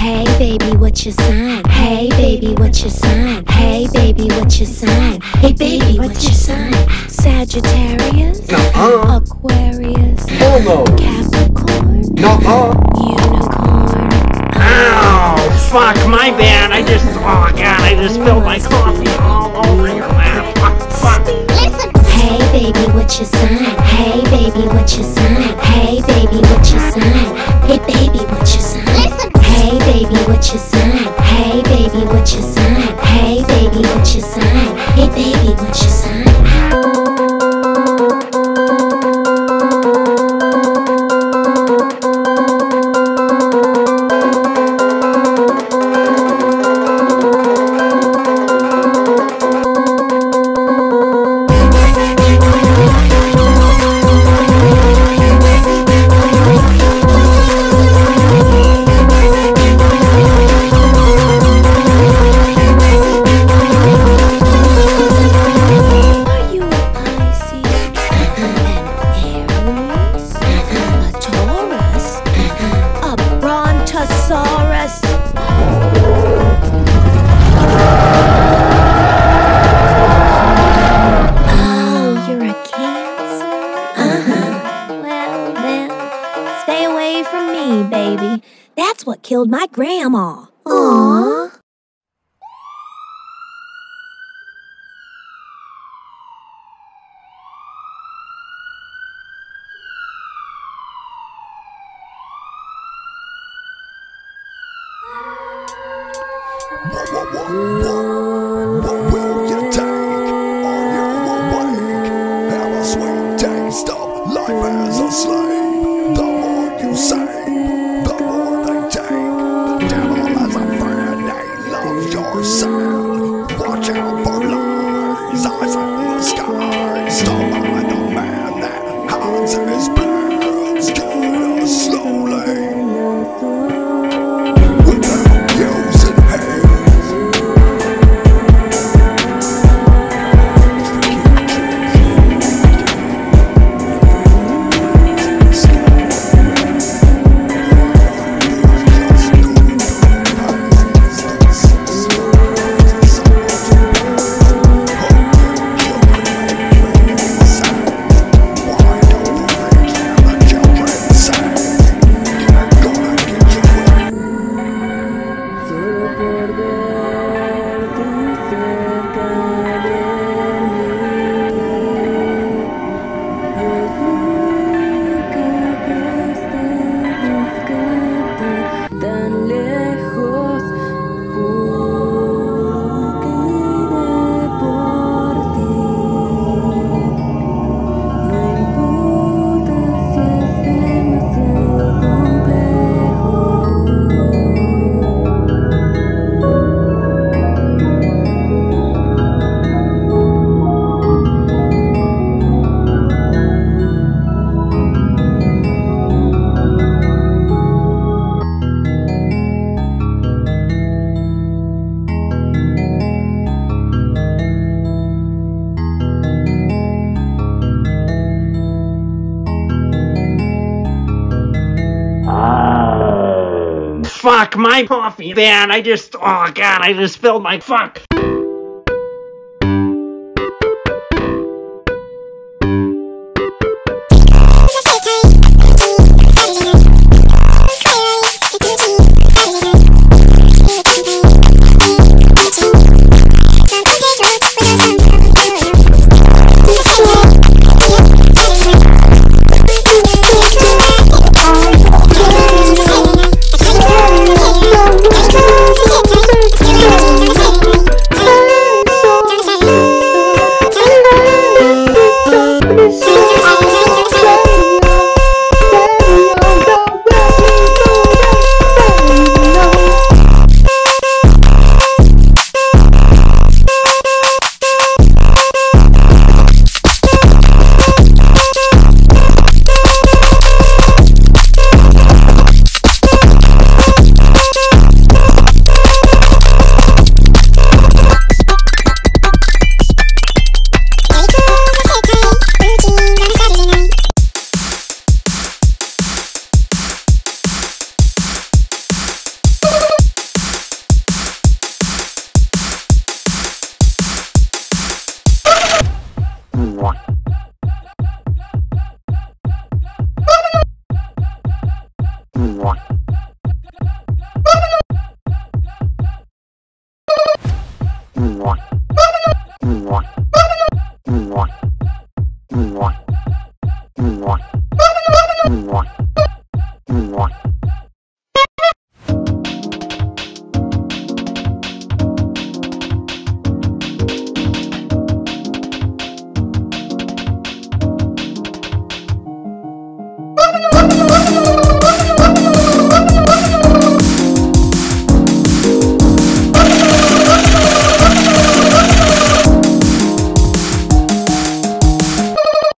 Hey baby, what's your sign? Hey baby, what's your sign? Hey baby, what's your sign? Hey baby, what's your sign? Sagittarius? Nuh-uh. Aquarius? Hell no. Capricorn? Nuh-uh. Unicorn? Ow! Fuck, my bad. I just, oh god, I just spilled my coffee all over your lap. Fuck, fuck. Hey baby, what's your sign? Hey baby, what's your sign? baby, what you sign? Hey, baby, what you sign? Hey, baby, what you sign? Stay away from me, baby. That's what killed my grandma. Aww. What Sucker. Fuck, my coffee man, I just, oh god, I just spilled my fuck.